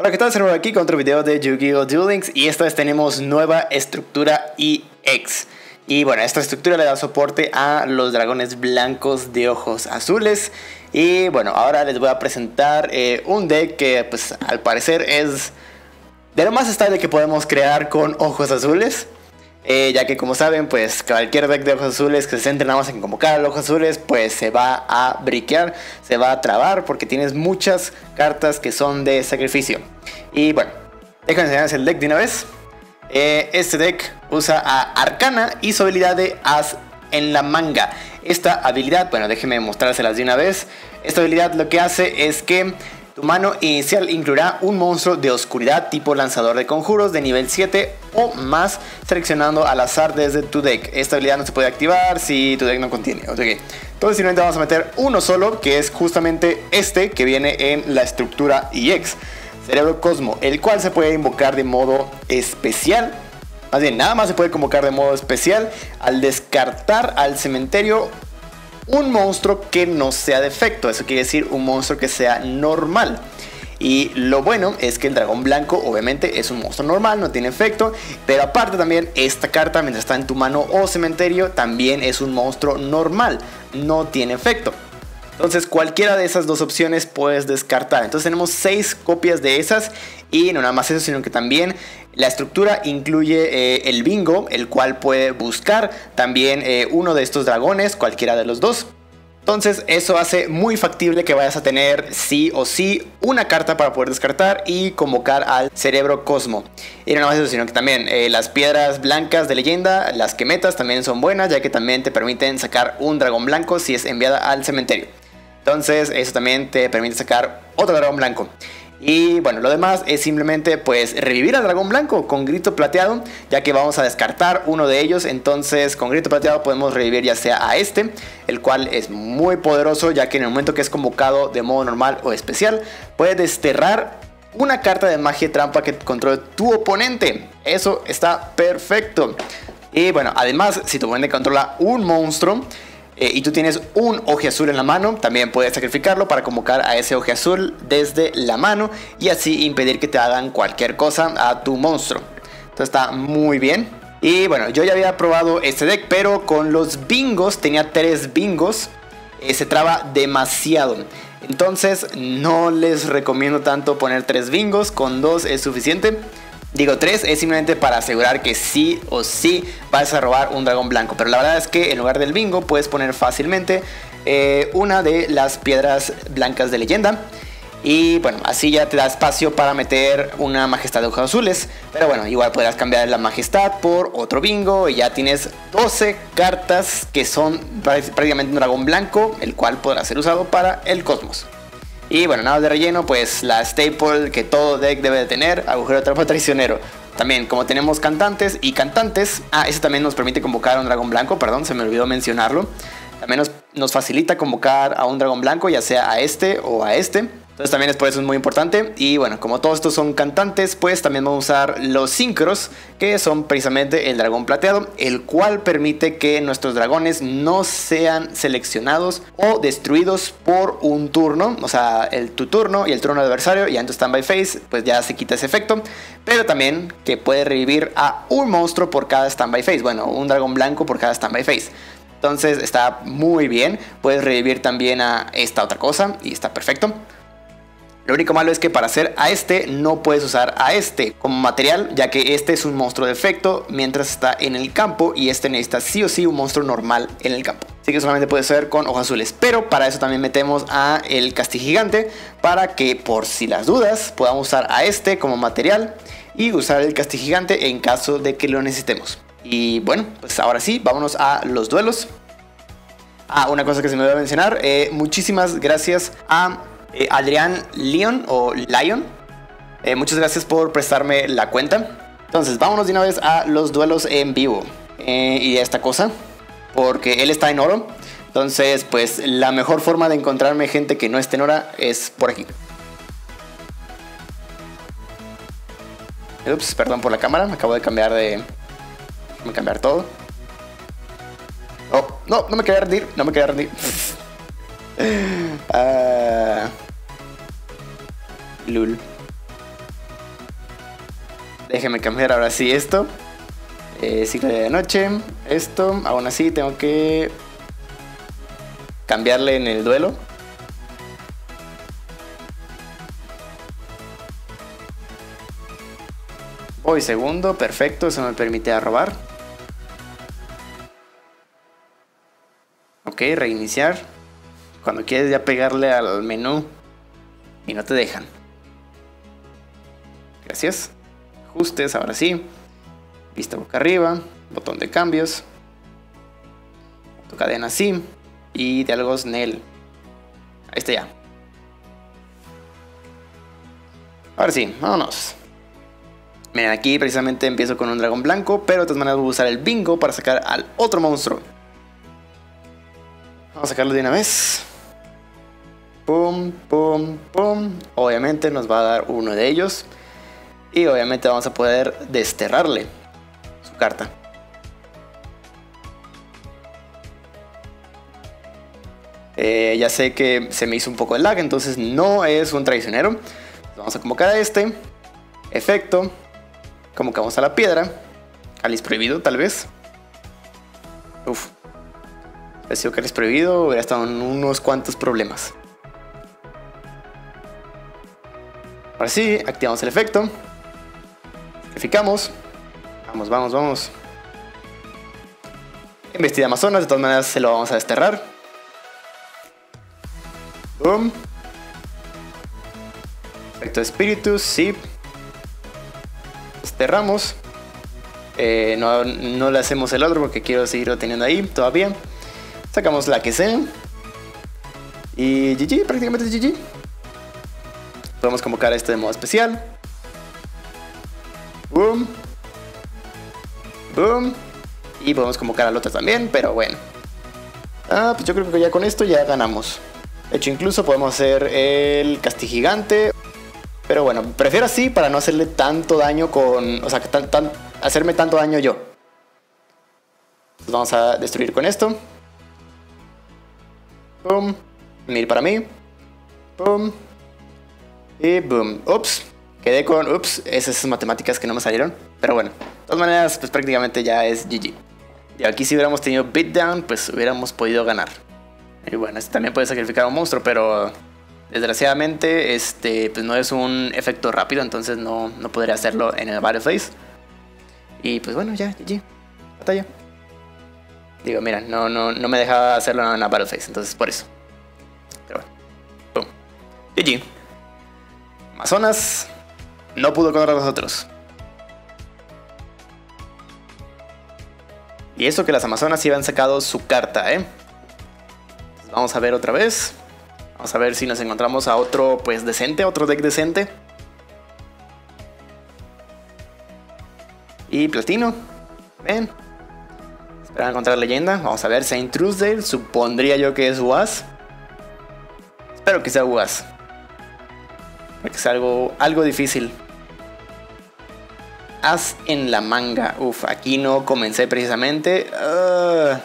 Hola, ¿qué tal? Estamos aquí con otro video de Yu-Gi-Oh! Duel Links y esta vez tenemos nueva estructura EX. Y bueno, esta estructura le da soporte a los dragones blancos de ojos azules. Y bueno, ahora les voy a presentar eh, un deck que pues al parecer es de lo más estable que podemos crear con ojos azules. Eh, ya que como saben, pues cualquier deck de ojos azules que se centre nada más en convocar a los ojos azules, pues se va a briquear, se va a trabar porque tienes muchas cartas que son de sacrificio. Y bueno, déjenme enseñarles el deck de una vez. Eh, este deck usa a Arcana y su habilidad de As en la manga. Esta habilidad, bueno, déjenme mostrárselas de una vez. Esta habilidad lo que hace es que tu mano inicial incluirá un monstruo de oscuridad tipo lanzador de conjuros de nivel 7 o más seleccionando al azar desde tu deck. Esta habilidad no se puede activar si tu deck no contiene. Entonces simplemente vamos a meter uno solo que es justamente este que viene en la estructura EX. Cerebro Cosmo, el cual se puede invocar de modo especial. Más bien, nada más se puede convocar de modo especial al descartar al cementerio un monstruo que no sea de efecto. Eso quiere decir un monstruo que sea normal. Y lo bueno es que el dragón blanco obviamente es un monstruo normal, no tiene efecto, pero aparte también esta carta mientras está en tu mano o cementerio también es un monstruo normal, no tiene efecto. Entonces cualquiera de esas dos opciones puedes descartar. Entonces tenemos seis copias de esas y no nada más eso, sino que también la estructura incluye eh, el bingo, el cual puede buscar también eh, uno de estos dragones, cualquiera de los dos. Entonces eso hace muy factible que vayas a tener sí o sí una carta para poder descartar y convocar al cerebro Cosmo. Y no más eso, sino que también eh, las piedras blancas de leyenda, las que metas también son buenas, ya que también te permiten sacar un dragón blanco si es enviada al cementerio. Entonces eso también te permite sacar otro dragón blanco. Y bueno, lo demás es simplemente pues revivir al dragón blanco con grito plateado, ya que vamos a descartar uno de ellos, entonces con grito plateado podemos revivir ya sea a este, el cual es muy poderoso, ya que en el momento que es convocado de modo normal o especial, puede desterrar una carta de magia trampa que controle tu oponente. Eso está perfecto. Y bueno, además, si tu oponente controla un monstruo, eh, y tú tienes un oje azul en la mano, también puedes sacrificarlo para convocar a ese oje azul desde la mano y así impedir que te hagan cualquier cosa a tu monstruo. Entonces está muy bien. Y bueno, yo ya había probado este deck, pero con los bingos, tenía tres bingos, eh, se traba demasiado. Entonces no les recomiendo tanto poner tres bingos, con dos es suficiente. Digo, 3 es simplemente para asegurar que sí o sí vas a robar un dragón blanco. Pero la verdad es que en lugar del bingo puedes poner fácilmente eh, una de las piedras blancas de leyenda. Y bueno, así ya te da espacio para meter una majestad de ojos azules. Pero bueno, igual podrás cambiar la majestad por otro bingo. Y ya tienes 12 cartas que son prácticamente un dragón blanco, el cual podrá ser usado para el cosmos. Y bueno, nada de relleno, pues la staple que todo deck debe de tener, agujero trampa traicionero. También, como tenemos cantantes y cantantes, ah, eso también nos permite convocar a un dragón blanco, perdón, se me olvidó mencionarlo. También nos, nos facilita convocar a un dragón blanco, ya sea a este o a este. Entonces también es por eso es muy importante. Y bueno, como todos estos son cantantes, pues también vamos a usar los sincros, que son precisamente el dragón plateado, el cual permite que nuestros dragones no sean seleccionados o destruidos por un turno. O sea, el, tu turno y el turno adversario y en tu standby phase, pues ya se quita ese efecto. Pero también que puede revivir a un monstruo por cada standby phase. Bueno, un dragón blanco por cada standby phase. Entonces está muy bien. Puedes revivir también a esta otra cosa y está perfecto. Lo único malo es que para hacer a este no puedes usar a este como material, ya que este es un monstruo de efecto mientras está en el campo y este necesita sí o sí un monstruo normal en el campo. Así que solamente puede ser con ojos azules, pero para eso también metemos a el castigigante para que por si las dudas podamos usar a este como material y usar el castigigante en caso de que lo necesitemos. Y bueno, pues ahora sí, vámonos a los duelos. Ah, una cosa que se me a mencionar, eh, muchísimas gracias a eh, Adrián Leon o Lion. Eh, muchas gracias por prestarme la cuenta. Entonces, vámonos de una vez a los duelos en vivo. Eh, y a esta cosa. Porque él está en oro. Entonces, pues la mejor forma de encontrarme gente que no esté en oro es por aquí. Ups, perdón por la cámara. Me acabo de cambiar de... Me cambiar todo. Oh, no, no me quería rendir. No me quería rendir. Ah, Lul. Déjeme cambiar ahora sí esto. Eh, ciclo de noche. Esto. Aún así tengo que cambiarle en el duelo. Voy segundo, perfecto, eso me permite robar. Ok, reiniciar. Cuando quieres ya pegarle al menú y no te dejan. Gracias. Ajustes, ahora sí. Vista boca arriba, botón de cambios. Tu cadena sí. Y diálogos NEL. Ahí está ya. Ahora sí, vámonos. Miren, aquí precisamente empiezo con un dragón blanco, pero de todas maneras voy a usar el bingo para sacar al otro monstruo. Vamos a sacarlo de una vez. Pum, pum, pum. Obviamente nos va a dar uno de ellos. Y obviamente vamos a poder desterrarle su carta. Eh, ya sé que se me hizo un poco de lag, entonces no es un traicionero. Vamos a convocar a este. Efecto. Convocamos a la piedra. Alice prohibido, tal vez. Uf, ha sido que prohibido, hubiera estado en unos cuantos problemas. Ahora sí, activamos el efecto. Sacrificamos. Vamos, vamos, vamos. Embestida Amazonas, de todas maneras se lo vamos a desterrar. Boom. Efecto de sí. Desterramos. Eh, no, no le hacemos el otro porque quiero seguirlo teniendo ahí todavía. Sacamos la que sea. Y GG, prácticamente GG. Podemos convocar a este de modo especial. Boom. Boom. Y podemos convocar al otro también, pero bueno. Ah, pues yo creo que ya con esto ya ganamos. De hecho, incluso podemos hacer el castigigante. Pero bueno, prefiero así para no hacerle tanto daño con... O sea, que tan, hacerme tanto daño yo. Entonces vamos a destruir con esto. Boom. Mil para mí. Boom. Y boom. Ups. Quedé con, ups, esas matemáticas que no me salieron. Pero bueno, de todas maneras, pues prácticamente ya es GG. Y aquí si hubiéramos tenido beatdown, pues hubiéramos podido ganar. Y bueno, este también puede sacrificar a un monstruo, pero desgraciadamente este pues no es un efecto rápido, entonces no, no podría hacerlo en el Battle Phase. Y pues bueno, ya, GG. Batalla. Digo, mira, no, no, no me dejaba hacerlo en la Battleface, entonces por eso. Pero bueno. Boom. GG. Amazonas no pudo contra nosotros. Y eso que las Amazonas sí habían sacado su carta, ¿eh? vamos a ver otra vez. Vamos a ver si nos encontramos a otro, pues, decente, otro deck decente. Y platino. Ven. Para encontrar leyenda. Vamos a ver, Saint Truesdale. Supondría yo que es UAS. Espero que sea UAS. Es algo, algo difícil. As en la manga. Uf, aquí no comencé precisamente. Ah.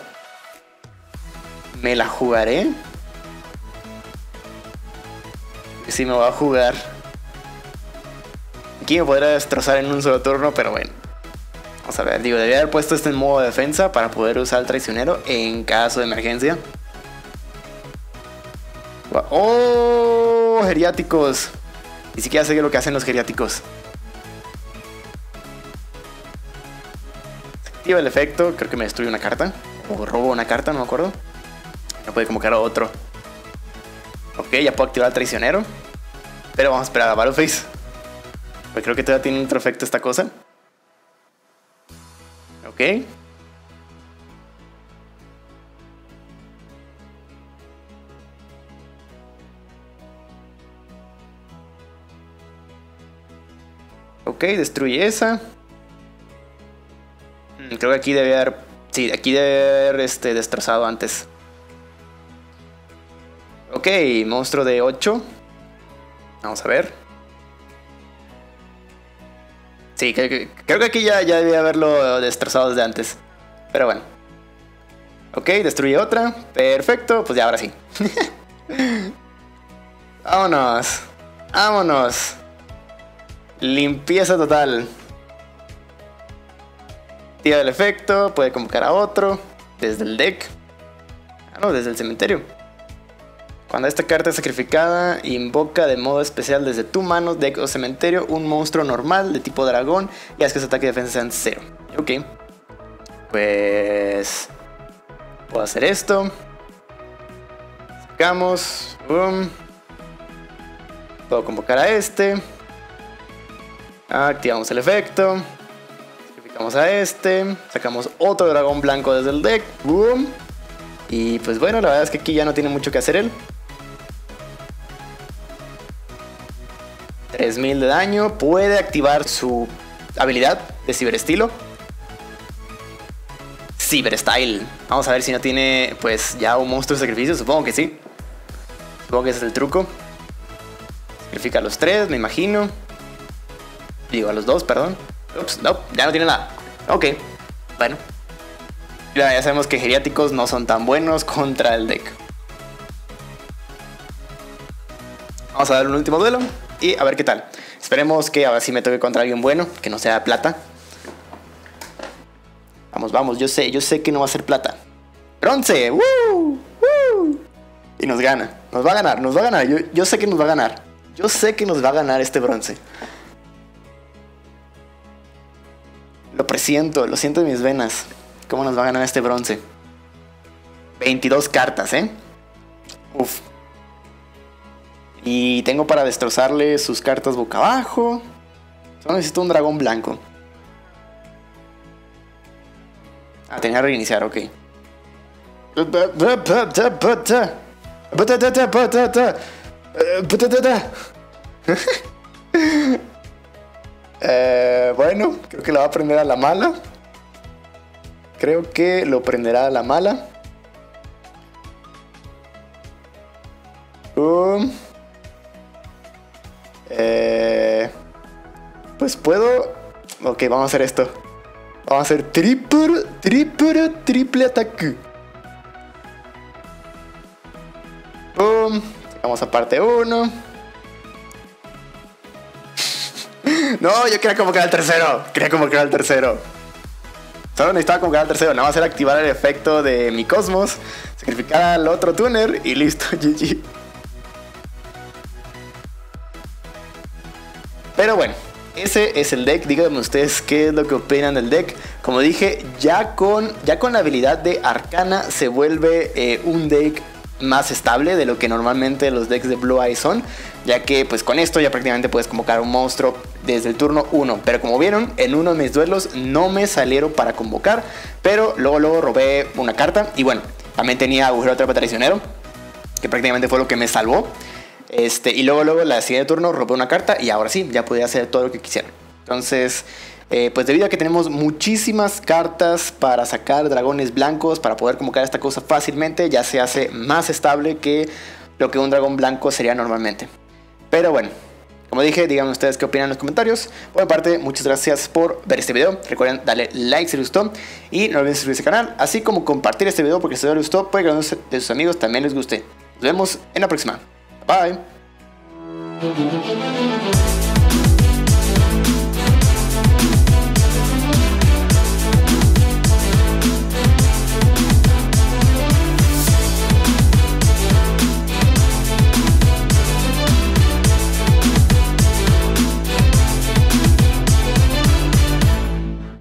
me la jugaré. Sí, me voy a jugar. Aquí me podrá destrozar en un solo turno, pero bueno. Vamos a ver, digo, debería haber puesto este en modo defensa para poder usar al traicionero en caso de emergencia. ¡Oh! Geriáticos. Ni siquiera sé lo que hacen los geriáticos. Se activa el efecto, creo que me destruye una carta. O robo una carta, no me acuerdo. No puede convocar a otro. Ok, ya puedo activar al traicionero. Pero vamos a esperar a Battleface. Porque creo que todavía tiene otro efecto esta cosa. ¿Ok? Ok, destruye esa. Creo que aquí debe haber... Sí, aquí debe haber este, destrozado antes. Ok, monstruo de 8. Vamos a ver. Sí, creo que, aquí ya, ya debía haberlo destrozado desde antes. Pero bueno. Ok, destruye otra. Perfecto, pues ya ahora sí. Vámonos. Vámonos. Limpieza total. Activa el efecto, puede convocar a otro desde el deck. Ah, no, desde el cementerio. Cuando esta carta es sacrificada, invoca de modo especial desde tu mano, deck o cementerio un monstruo normal de tipo dragón y haz que su ataque y defensa sean cero. Ok. Pues... Puedo hacer esto. Sacamos. Puedo convocar a este. Activamos el efecto. Sacrificamos a este. Sacamos otro dragón blanco desde el deck. Boom. Y pues bueno, la verdad es que aquí ya no tiene mucho que hacer él. 3000 de daño. Puede activar su habilidad de ciberestilo. Cyberstyle. Vamos a ver si no tiene pues ya un monstruo de sacrificio. Supongo que sí. Supongo que ese es el truco. Sacrifica los tres, me imagino. Digo, a los dos, perdón. Ups, no, ya no tiene nada. Ok, bueno. Ya, sabemos que geriáticos no son tan buenos contra el deck. Vamos a dar un último duelo y a ver qué tal. Esperemos que ahora sí me toque contra alguien bueno, que no sea plata. Vamos, vamos, yo sé, yo sé que no va a ser plata. ¡Bronce! ¡Woo! Y nos gana, nos va a ganar, nos va a ganar. Yo sé que nos va a ganar. Yo sé que nos va a ganar este bronce. Lo presiento, lo siento en mis venas. ¿Cómo nos va a ganar este bronce? 22 cartas, ¿eh? Uf. Y tengo para destrozarle sus cartas boca abajo. Solo necesito un dragón blanco. Ah, tenía que reiniciar, ok. Eh, bueno, creo que lo va a prender a la mala. Creo que lo prenderá a la mala. Um, eh, pues puedo... Ok, vamos a hacer esto. Vamos a hacer triple, triple, triple ataque. Boom. Vamos a parte 1. No, yo quería convocar al tercero. Quería convocar al tercero. Solo necesitaba convocar al tercero. Nada más era activar el efecto de mi cosmos, sacrificar al otro tuner y listo, GG. Pero bueno, ese es el deck. Díganme ustedes qué es lo que opinan del deck. Como dije, ya con, ya con la habilidad de Arcana se vuelve eh, un deck más estable de lo que normalmente los decks de Blue Eye son, ya que pues con esto ya prácticamente puedes convocar un monstruo desde el turno 1, pero como vieron, en uno de mis duelos no me salieron para convocar, pero luego luego robé una carta y bueno, también tenía agujero trapa traicionero, que prácticamente fue lo que me salvó. Este, y luego luego la siguiente turno robé una carta y ahora sí, ya podía hacer todo lo que quisiera. Entonces, eh, pues debido a que tenemos muchísimas cartas para sacar dragones blancos, para poder convocar esta cosa fácilmente, ya se hace más estable que lo que un dragón blanco sería normalmente. Pero bueno, como dije, díganme ustedes qué opinan en los comentarios. Por mi parte, muchas gracias por ver este video. Recuerden darle like si les gustó y no olviden suscribirse al canal, así como compartir este video porque si les gustó, puede que a de sus amigos también les guste. Nos vemos en la próxima. Bye.